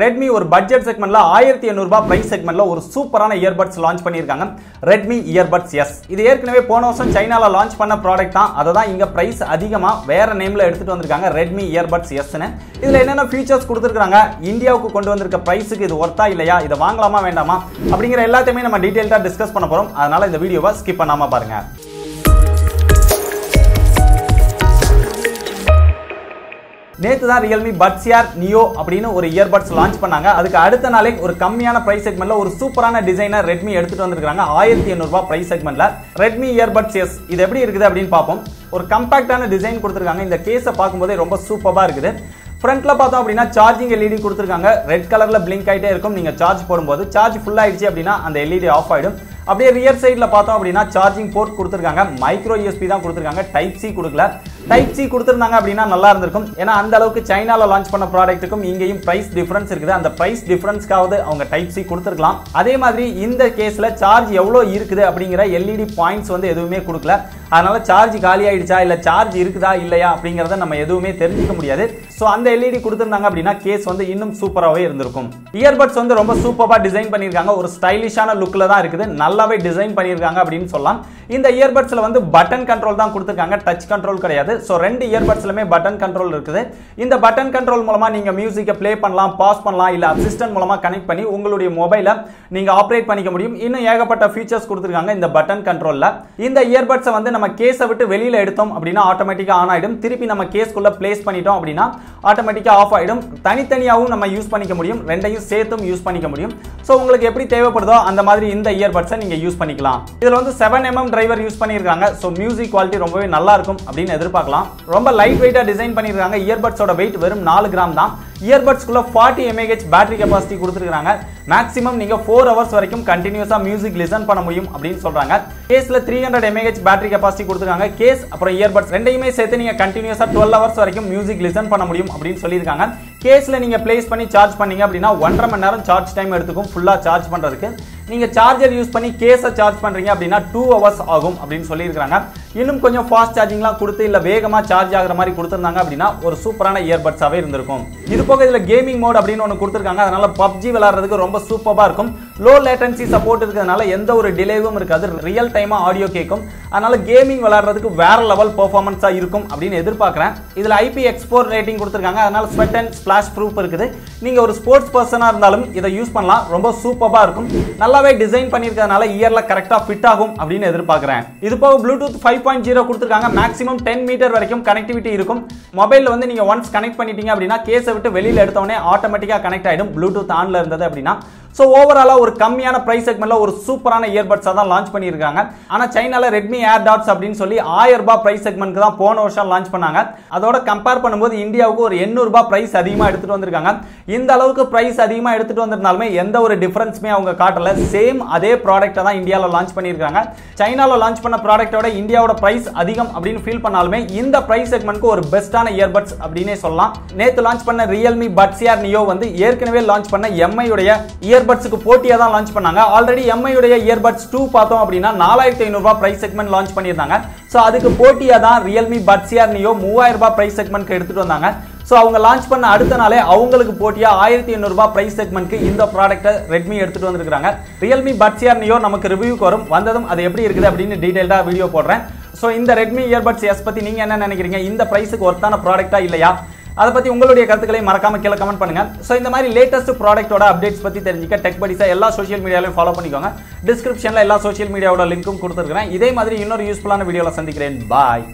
Redmi ஒரு budget செக்மெண்ட்ல ஆயிரத்தி எண்ணூறுபா பிரைஸ் செக்மெண்ட்ல ஒரு சூப்பரான இயர்பட்ஸ் லான்ச் பண்ணியிருக்காங்க. ரெட்மி இயர்பட்ஸ் எஸ் இது ஏற்கனவே போன வருஷம் சைனால லான்ச் பண்ண ப்ராடக்ட் தான். அதை தான் இங்க பிரைஸ் அதிகமா வேற நேம்ல எடுத்துட்டு வந்திருக்காங்க ரெட்மி இயர்பட்ஸ் எஸ்னு இதுல என்னென்ன ஃபீச்சர்ஸ் கொடுத்துருக்காங்க? இந்தியாவுக்கு கொண்டு வந்திருக்க பிரைஸுக்கு இது ஒர்த்தா இல்லையா? இதை வாங்கலாமா வேண்டாமா? அப்படிங்கிற எல்லாத்தையுமே நம்ம டீட்டெயில்டா டிஸ்கஸ் பண்ண போறோம். அதனால இந்த வீடியோவை ஸ்கிப் பண்ணாம பாருங்க. நேற்று தான் ரியல்மி பட்ஸ்யார் நியோ அப்படின்னு ஒரு இயர்பட்ஸ் லான்ச் பண்ணாங்க. அதுக்கு அடுத்த நாளே ஒரு கம்மியான பிரைஸ் செக்மெண்ட்ல ஒரு சூப்பரான டிசைனர் ரெட்மி எடுத்துட்டு வந்திருக்காங்க ஆயிரத்தி எண்ணூறுபா ரூபாய் பிரைஸ் செக்மெண்ட்ல ரெட்மி இயர்பட்ஸ் எஸ் இது எப்படி இருக்குது அப்படின்னு பார்ப்போம். ஒரு கம்பாக்டான டிசைன் கொடுத்துருக்காங்க. இந்த கேஸை பார்க்கும்போதே ரொம்ப சூப்பராக இருக்குது. ஃப்ரண்ட்ல பார்த்தோம் அப்படின்னா சார்ஜிங் எல்இடி கொடுத்துருக்காங்க. ரெட் கலர்ல பிளிங்க் ஆகிட்டே இருக்கும். நீங்க சார்ஜ் போடும்போது சார்ஜ் ஃபுல் ஆயிடுச்சு அப்படின்னா அந்த எல்இடி ஆஃப் ஆயிடும் அப்படியே ரியர் சைடில் பார்த்தோம் அப்படின்னா சார்ஜிங் போர்ட் கொடுத்துருக்காங்க. மைக்ரோ யூஎஸ்பி தான் கொடுத்துருக்காங்க. டைப் சி கொடுக்கல. டைப் சி கொடுத்துருந்தாங்க அப்படின்னா நல்லா இருந்திருக்கும். ஏன்னா அந்த அளவுக்கு சைனால லான்ச் பண்ண ப்ராடக்ட்டுக்கும் இங்கேயும் பிரைஸ் டிஃபரன்ஸ் இருக்குது. அந்த பிரைஸ் டிஃபரன்ஸ்க்காவது அவங்க டைப் சி கொடுத்துருக்கலாம். அதே மாதிரி இந்த கேஸ்ல சார்ஜ் எவ்வளோ இருக்குது அப்படிங்கிற எல்இடி பாயிண்ட்ஸ் வந்து எதுவுமே கொடுக்கல. அதனால சார்ஜ் காலி ஆயிடுச்சா? இல்ல சார்ஜ் இருக்குதா? இல்லையா? அப்படிங்கறத நம்ம எதுவுமே தெரிஞ்சுக்க முடியாது. ஸோ அந்த எல்இடி கொடுத்துருந்தாங்க அப்படின்னா கேஸ் வந்து இன்னும் சூப்பராகவே இருந்திருக்கும். இயர்பட்ஸ் வந்து ரொம்ப சூப்பரா டிசைன் பண்ணியிருக்காங்க. ஒரு ஸ்டைலிஷான லுக்ல தான் இருக்குது. நல்லாவே டிசைன் பண்ணியிருக்காங்க அப்படின்னு சொல்லலாம். இந்த இயர்பட்ஸ்ல வந்து பட்டன் கண்ட்ரோல் தான் கொடுத்துருக்காங்க. டச் கண்ட்ரோல் கிடையாது. ஸோ ரெண்டு இயர்பட்ஸ்லுமே பட்டன் கண்ட்ரோல் இருக்குது. இந்த பட்டன் கண்ட்ரோல் மூலமா நீங்க மியூசிக்கை ப்ளே பண்ணலாம் பாஸ் பண்ணலாம் இல்ல அசிஸ்டன்ட் மூலமா கனெக்ட் பண்ணி உங்களுடைய மொபைலை நீங்க ஆப்ரேட் பண்ணிக்க முடியும். இன்னும் ஏகப்பட்ட ஃபீச்சர்ஸ் கொடுத்துருக்காங்க இந்த பட்டன் கண்ட்ரோல்ல இந்த இயர்பட்ஸை வந்து நம்ம நம்ம கேஸை விட்டு வெளியில் எடுத்தோம் அப்படின்னா ஆட்டோமேட்டிக்காக ஆன் ஆகிடும் திருப்பி நம்ம கேஸ்க்குள்ளே பிளேஸ் பண்ணிட்டோம் அப்படின்னா ஆட்டோமேட்டிக்கா ஆஃப் ஆயிடும். தனித்தனியாகவும் நம்ம யூஸ் பண்ணிக்க முடியும். ரெண்டையும் சேர்த்தும் யூஸ் பண்ணிக்க முடியும். ஸோ உங்களுக்கு எப்படி தேவைப்படுதோ அந்த மாதிரி இந்த இயர்பட்ஸை நீங்கள் யூஸ் பண்ணிக்கலாம். இதுல வந்து செவன் எம்எம் டிரைவர் யூஸ் பண்ணியிருக்காங்க. ஸோ மியூசிக் குவாலிட்டி ரொம்பவே நல்லா இருக்கும் அப்படின்னு எதிர்பார்க்கலாம். ரொம்ப லைட் வெயிட்டாக டிசைன் பண்ணியிருக்காங்க. இயர்பட்ஸோட வெயிட் வெறும் நாலு கிராம் தான். இயர்பட்ஸ்க்குள்ள ஃபார்ட்டி எம்ஏஹெச் பேட்டரி கெபாசிட்டி கொடுத்துருக்காங்க. மேக்ஸிமம் நீங்கள் ஃபோர் ஹவர்ஸ் வரைக்கும் கண்டினியூஸாக மியூசிக் லிசன் பண்ண முடியும் அப்படின்னு சொல்கிறாங்க கேஸில் three hundred mAh battery capacity கொடுத்துருக்காங்க. கேஸ் அப்புறம் இயர்பட்ஸ் ரெண்டையுமே சேர்த்து நீங்கள் கண்டினியூஸாக டுவெல் ஹவர்ஸ் வரைக்கும் மியூசிக் லிசன் பண்ண முடியும் அப்படின்னு சொல்லியிருக்காங்க. கேஸில் நீங்க பிளேஸ் பண்ணி சார்ஜ் பண்ணீங்க அப்படின்னா ஒன்றரை மணி நேரம் சார்ஜ் டைம் எடுத்துக்கும். ஃபுல்லாக சார்ஜ் பண்ணுறதுக்கு நீங்கள் சார்ஜர் யூஸ் பண்ணி கேஸை சார்ஜ் பண்றீங்க அப்படின்னா டூ ஹவர்ஸ் ஆகும் அப்படின்னு சொல்லியிருக்கிறாங்க. இன்னும் கொஞ்சம் ஃபாஸ்ட் சார்ஜிங்லாம் கொடுத்து இல்லை வேகமாக சார்ஜ் ஆகிற மாதிரி கொடுத்துருந்தாங்க அப்படின்னா ஒரு சூப்பரான இயர்பட்ஸாகவே இருந்திருக்கும். இது போக இதில் கேமிங் மோட் அப்படின்னு ஒன்று கொடுத்துருக்காங்க. அதனால பப்ஜி விளாட்றதுக்கு ரொம்ப சூப்பராக இருக்கும். லோ லேட்டன்சி சப்போர்ட் இருக்கிறதுனால எந்த ஒரு டிலேவும் இருக்காது. ரியல் டைமாக ஆடியோ கேட்கும். அதனால கேமிங் விளாட்றதுக்கு வேற லெவல் பர்ஃபார்மன்ஸாக இருக்கும் அப்படின்னு எதிர்பார்க்குறேன். இதில் ஐபி எக்ஸ்போர் ரேட்டிங் கொடுத்துருக்காங்க. அதனால ஸ்வெட் அண்ட் ஸ்பிளாஷ் ப்ரூஃப் இருக்குது. நீங்கள் ஒரு ஸ்போர்ட்ஸ் பர்சனாக இருந்தாலும் இதை யூஸ் பண்ணலாம். ரொம்ப சூப்பராக இருக்கும். நல்லாவே டிசைன் பண்ணியிருக்கிறதுனால இயரில் கரெக்டாக ஃபிட் ஆகும் அப்படின்னு எதிர்பார்க்குறேன். இது போக ப்ளூடூத் ஃபைவ் பாயிண்ட் ஜீரோ கொடுத்துருக்காங்க. மேக்ஸிமம் டென் மீட்டர் வரைக்கும் கனெக்டிவிட்டி இருக்கும். மொபைலில் வந்து நீங்க ஒன்ஸ் கனெக்ட் பண்ணிட்டீங்க அப்படின்னா கேஸை விட்டு வெளியில எடுத்தோடனே ஆட்டோமேட்டிக்கா கனெக்ட் ஆயிடும். ப்ளூடூத் ஆன்ல இருந்தது அப்படின்னா ஸோ ஓவராலாக ஒரு கம்மியான ப்ரைஸ் செக்மெண்ட்ல ஒரு சூப்பரான இயர்பட்ஸா தான் லான்ச் பண்ணியிருக்காங்க. ஆனால் சைனால ரெட்மி ஏர் டாட்ஸ் அப்படின்னு சொல்லி ஆயிரம் ரூபாய் ப்ரைஸ் செக்மெண்ட்க்கு தான் போன வருஷம் லான்ச் பண்ணாங்க. அதோட கம்பேர் பண்ணும்போது இந்தியாவுக்கு ஒரு எண்ணூறு ரூபாய் அதிகமாக எடுத்துகிட்டு எடுத்துட்டு வந்திருக்காங்க. இந்த அளவுக்கு ப்ரைஸ் அதிகமாக எடுத்துட்டு வந்திருந்தாலுமே எந்த ஒரு டிஃபரன்ஸுமே அவங்க காட்டல. சேம் அதே ப்ராடக்டை தான் இந்தியாவில் லான்ச் பண்ணியிருக்காங்க. சைனாவில் லான்ச் பண்ண ப்ராடக்ட்டோட இந்தியாவோட ப்ரைஸ் அதிகம் அப்படின்னு ஃபீல் பண்ணாலுமே இந்த ப்ரைஸ் செக்மெண்ட்க்கு ஒரு பெஸ்டான இயர்பட்ஸ் அப்படின்னே சொல்லலாம். நேற்று லான்ச் பண்ண ரியல்மி பட்ஸ் ஏர் நியோ வந்து ஏற்கனவே லான்ச் பண்ண எம்ஐ உடைய இயர்பட்ஸுக்கு போட்டியா தான் லான்ச் பண்ணாங்க. ஆல்ரெடி எம்ஐ உடைய இயர்பட்ஸ் டூ பார்த்தோம் அப்படின்னா நாலாயிரத்தி ஐநூறுரூவா ப்ரைஸ் செக்மெண்ட் லான்ச் பண்ணியிருந்தாங்க. ஸோ அதுக்கு போட்டியா தான் ரியல்மி பட்ஸ்யார் நியோ மூவாயிரம் ரூபாய் ப்ரைஸ் செக்மெண்ட்க்கு எடுத்துட்டு வந்தாங்க. ஸோ அவங்க லான்ச் பண்ண அடுத்த நாளே அவங்களுக்கு போட்டியா ஆயிரத்தி எண்ணூறு ப்ரைஸ் செக்மெண்ட்க்கு இந்த ப்ராடக்ட்டை ரெட்மி எடுத்துட்டு வந்திருக்காங்க ரியல்மி பட்ஸ்யார் நியோ நமக்கு ரிவ்யூக்கு வரும் வந்ததும் அது எப்படி இருக்குது அப்படின்னு டீட்டெயில்டாக வீடியோ போடுறேன். ஸோ இந்த ரெட்மி இயர்பட்ஸ் எஸ் பத்தி நீங்க என்ன நினைக்கிறீங்க? இந்த ப்ரைஸுக்கு ஒர்த்தான ப்ராடக்ட்டா இல்லையா? அதை பத்தி உங்களுடைய கருத்துக்களையும் மறக்காம கீழே கமெண்ட் பண்ணுங்க. ஸோ இந்த மாதிரி லேட்டஸ்ட் ப்ராடக்ட்டோட அப்டேட்ஸ் பற்றி தெரிஞ்சுக்க டெக் படிஸா எல்லா சோஷியல் மீடியாலையும் ஃபாலோ பண்ணிக்கோங்க. டிஸ்கிரிப்ஷனில் எல்லா சோஷியல் மீடியாவோட லிங்க்கும் கொடுத்துருக்கேன் இதே மாதிரி இன்னொரு யூஸ்ஃபுல்லான வீடியோவில் சந்திக்கிறேன். பாய்